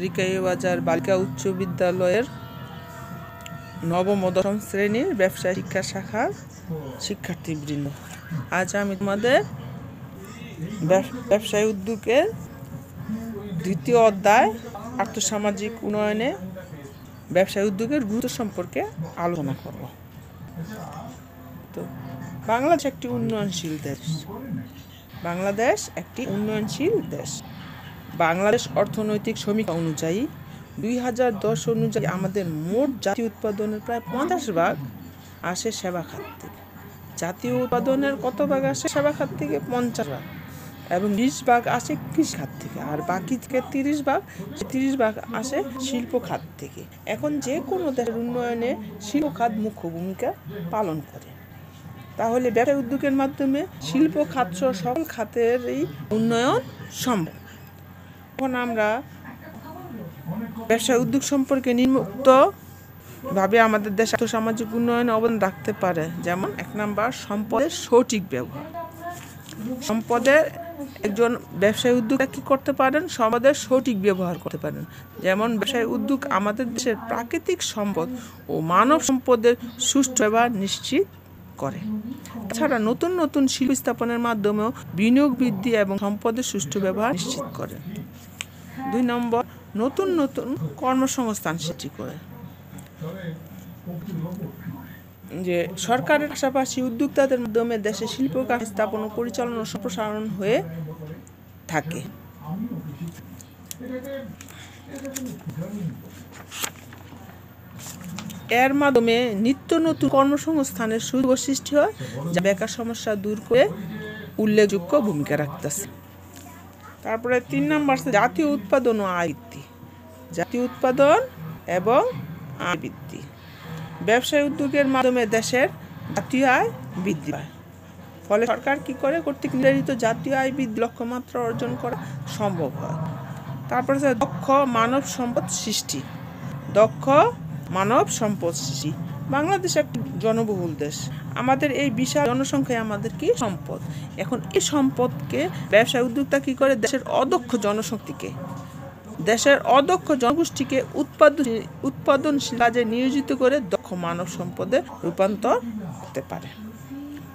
রিকাই বাজার বালিকা উচ্চ বিদ্যালয়ের নবম ও দশম শ্রেণির ব্যবসায় শিক্ষা শাখার শিক্ষার্থীবৃন্দ। আজ আমি তোমাদের ব্যব- ব্যবসায় উদ্যোগের দ্বিতীয় অধ্যায় আর্থসামাজিক উন্নয়নে ব্যবসায় উদ্যোগের গুরুত্ব সম্পর্কে আলোচনা করব। তো, বাংলাদেশ একটি উন্নয়নশীল দেশ। বাংলাদেশ একটি উন্নয়নশীল দেশ। বাংলাদেশ অর্থনৈতিক সমীক্ষা অনুযায়ী দুই হাজার দশ অনুযায়ী আমাদের মোট জাতীয় উৎপাদনের প্রায় পঞ্চাশ ভাগ আসে সেবা খাত থেকে। জাতীয় উৎপাদনের কত ভাগ আসে সেবা খাত থেকে? পঞ্চাশ ভাগ। এবং বিশ ভাগ আসে কৃষি খাত থেকে। আর বাকি থেকে তিরিশ ভাগ তিরিশ ভাগ আসে শিল্প খাত থেকে। এখন যে কোনো দেশের উন্নয়নে শিল্প খাত মুখ্য ভূমিকা পালন করে। তাহলে ব্যবসায় উদ্যোগের মাধ্যমে শিল্প খাত সহ সকল খাতের এই উন্নয়ন সম্ভব। এখন আমরা ব্যবসায় উদ্যোগ সম্পর্কে নিম্মুক্ত ভাবে আমাদের দেশ সামাজিক উন্নয়নে অবদান রাখতে পারে। যেমন এক নাম্বার, সম্পদের সঠিক ব্যবহার। সম্পদের একজন ব্যবসায়ী উদ্যোক্তা কি করতে পারেন? সম্পদের সঠিক ব্যবহার করতে পারেন। যেমন ব্যবসায়ী উদ্যোগ আমাদের দেশের প্রাকৃতিক সম্পদ ও মানব সম্পদের সুষ্ঠু ব্যবহার নিশ্চিত করে। এছাড়া নতুন নতুন শিল্প স্থাপনের মাধ্যমেও বিনিয়োগ বৃদ্ধি এবং সম্পদের সুষ্ঠু ব্যবহার নিশ্চিত করে। দুই নম্বর, নতুন নতুন কর্মসংস্থান সৃষ্টি করে। যে সরকারের পাশাপাশি উদ্যোক্তাদের মাধ্যমে দেশে শিল্প স্থাপন ও পরিচালনা সম্প্রসারণ হয়ে থাকে। এর মাধ্যমে নিত্য নতুন কর্মসংস্থানের সুযোগ সৃষ্টি হয়, যা বেকার সমস্যা দূর করে উল্লেখযোগ্য ভূমিকা রাখতেছে। তারপরে তিন নম্বর জাতীয় উৎপাদন ও আয় বৃদ্ধি। জাতীয় উৎপাদন এবং আয় বৃদ্ধি। ব্যবসায় উদ্যোগের মাধ্যমে দেশের জাতীয় আয় বৃদ্ধি পায়। ফলে সরকার কি করে? কর্তৃক নির্ধারিত জাতীয় আয় বৃদ্ধি লক্ষ্যমাত্রা অর্জন করা সম্ভব হয়। তারপরে আছে দক্ষ মানব সম্পদ সৃষ্টি। দক্ষ মানব সম্পদ সৃষ্টি। বাংলাদেশ একটি জনবহুল দেশ। আমাদের এই বিশাল জনসংখ্যায় আমাদের কি সম্পদ? এখন এই সম্পদকে ব্যবসায় উদ্যোক্তা কি করে? দেশের অদক্ষ জনশক্তিকে। দেশের অদক্ষ জনগোষ্ঠীকে উৎপাদন উৎপাদনশীল কাজে নিয়োজিত করে দক্ষ মানব সম্পদে রূপান্তর করতে পারে।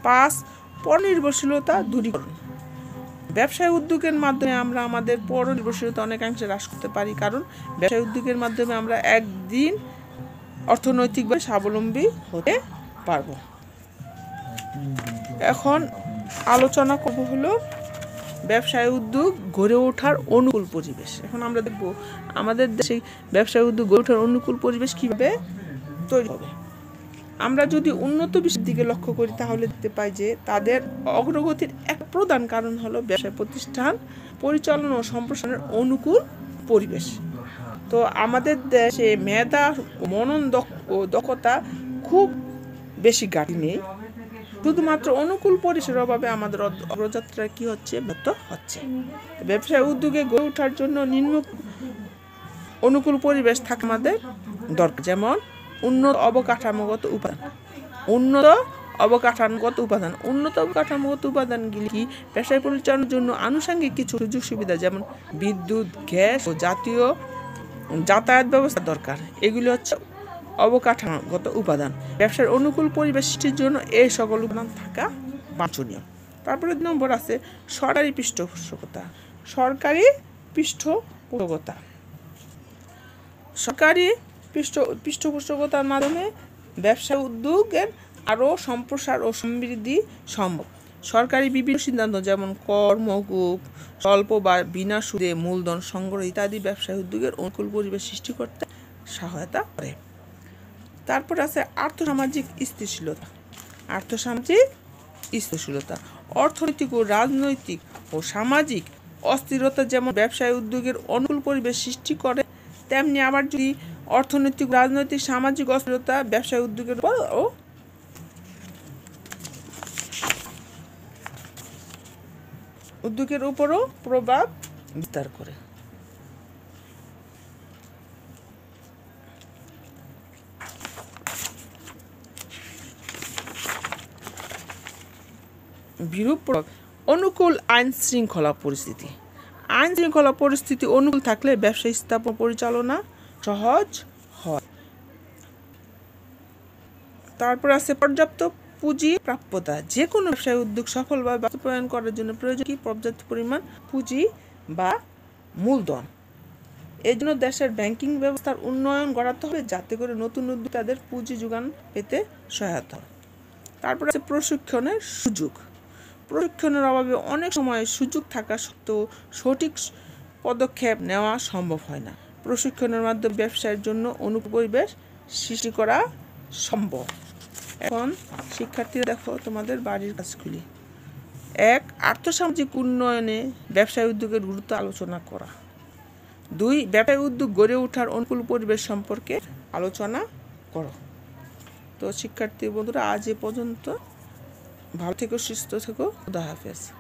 পাঁচ পরনির্ভরশীলতা দূরীকরণ। ব্যবসায় উদ্যোগের মাধ্যমে আমরা আমাদের পরনির্ভরশীলতা অনেকাংশে হ্রাস করতে পারি। কারণ ব্যবসায় উদ্যোগের মাধ্যমে আমরা একদিন অর্থনৈতিকভাবে স্বাবলম্বী হতে পারব। এখন আলোচনা করব হলো ব্যবসায় উদ্যোগ গড়ে ওঠার অনুকূল পরিবেশ। এখন আমরা দেখব আমাদের দেশে ব্যবসায় উদ্যোগ গড়ে ওঠার অনুকূল পরিবেশ কীভাবে তৈরি হবে। আমরা যদি উন্নত বিশ্বের দিকে লক্ষ্য করি, তাহলে দেখতে পাই যে তাদের অগ্রগতির এক প্রধান কারণ হলো ব্যবসায় প্রতিষ্ঠান পরিচালনা ও সম্প্রসারণের অনুকূল পরিবেশ। তো আমাদের দেশে মেধা মনন দক্ষতা খুব বেশি গাড়ি নেই। শুধুমাত্র অনুকূল পরিসরের অভাবে আমাদের অগ্রযাত্রা কি হচ্ছে? ব্যর্থ হচ্ছে। ব্যবসায় উদ্যোগে গড়ে ওঠার জন্য নিম্ন অনুকূল পরিবেশ থাকা আমাদের দরকার। যেমন উন্নত অবকাঠামোগত উপাদান। উন্নত অবকাঠামোগত উপাদান। উন্নত অবকাঠামোগত উপাদানগুলি কি? ব্যবসায় পরিচালনার জন্য আনুষঙ্গিক কিছু সুযোগ সুবিধা যেমন বিদ্যুৎ, গ্যাস ও জাতীয় যাতায়াত ব্যবস্থা দরকার। এগুলি হচ্ছে অবকাঠামোগত উপাদান। ব্যবসার অনুকূল পরিবেশ সৃষ্টির জন্য এই সকল উপাদান থাকা বাঞ্ছনীয়। তারপরে নম্বর আছে সরকারি পৃষ্ঠপোষকতা। সরকারি পৃষ্ঠপোষকতা। সরকারি পৃষ্ঠ, পৃষ্ঠপোষকতার মাধ্যমে ব্যবসা উদ্যোগের আরও সম্প্রসার ও সমৃদ্ধি সম্ভব। সরকারি বিভিন্ন সিদ্ধান্ত যেমন কর স্বল্প বা বিনা সুদে মূলধন সংগ্রহ ইত্যাদি ব্যবসায় উদ্যোগের অনুকূল পরিবেশ সৃষ্টি করতে সহায়তা করে। তারপর আছে আর্থসামাজিক স্থিতিশীলতা। আর্থসামাজিক স্থিতিশীলতা। অর্থনৈতিক ও রাজনৈতিক ও সামাজিক অস্থিরতা যেমন ব্যবসায় উদ্যোগের অনুকূল পরিবেশ সৃষ্টি করে, তেমনি আবার যদি অর্থনৈতিক, রাজনৈতিক, সামাজিক অস্থিরতা ব্যবসায় উদ্যোগের উপরও উদ্যোগের উপরও প্রভাব বিস্তার করে। বিরূপ অনুকূল আইন শৃঙ্খলা পরিস্থিতি। আইন শৃঙ্খলা পরিস্থিতি অনুকূল থাকলে ব্যবসা স্থাপন পরিচালনা সহজ হয়। তারপর আছে পর্যাপ্ত পুঁজি প্রাপ্যতা। যে কোনো ব্যবসায় উদ্যোগ সফলভাবে বাস্তবায়ন করার জন্য প্রয়োজন কি পর্যাপ্ত পরিমাণ পুঁজি বা মূলধন? এই জন্য দেশের ব্যাংকিং ব্যবস্থার উন্নয়ন ঘটাতে হবে যাতে করে নতুন উদ্যোগ তাদের পুঁজি যোগান পেতে সহায়তা হয়। তারপরে আছে প্রশিক্ষণের সুযোগ। প্রশিক্ষণের অভাবে অনেক সময় সুযোগ থাকা সত্ত্বেও সঠিক পদক্ষেপ নেওয়া সম্ভব হয় না। প্রশিক্ষণের মাধ্যমে ব্যবসায়ের জন্য অনুকূল পরিবেশ সৃষ্টি করা সম্ভব। এখন শিক্ষার্থীরা দেখো তোমাদের বাড়ির কাজগুলি। এক, আর্থসামাজিক উন্নয়নে ব্যবসায় উদ্যোগের গুরুত্ব আলোচনা করা। দুই, ব্যবসায় উদ্যোগ গড়ে ওঠার অনুকূল পরিবেশ সম্পর্কে আলোচনা করো। তো শিক্ষার্থী বন্ধুরা, আজ এ পর্যন্ত। ভালো থেকো, সুস্থ থেকো খুদা হাফেজ।